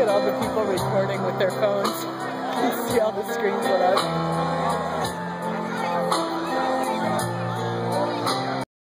at all the people recording with their phones. You see all the screens lit up.